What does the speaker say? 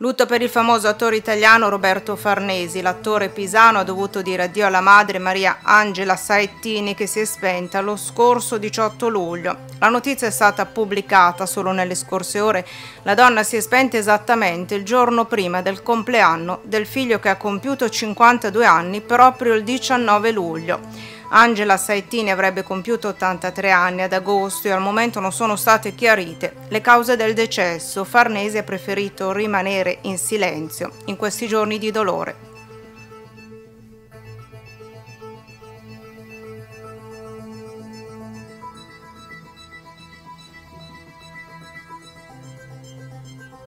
Lutto per il famoso attore italiano Roberto Farnesi. L'attore pisano ha dovuto dire addio alla madre Maria Angela Saettini che si è spenta lo scorso 18 luglio. La notizia è stata pubblicata solo nelle scorse ore. La donna si è spenta esattamente il giorno prima del compleanno del figlio che ha compiuto 52 anni proprio il 19 luglio. Angela Saettini avrebbe compiuto 83 anni ad agosto e al momento non sono state chiarite le cause del decesso. Farnesi ha preferito rimanere in silenzio in questi giorni di dolore.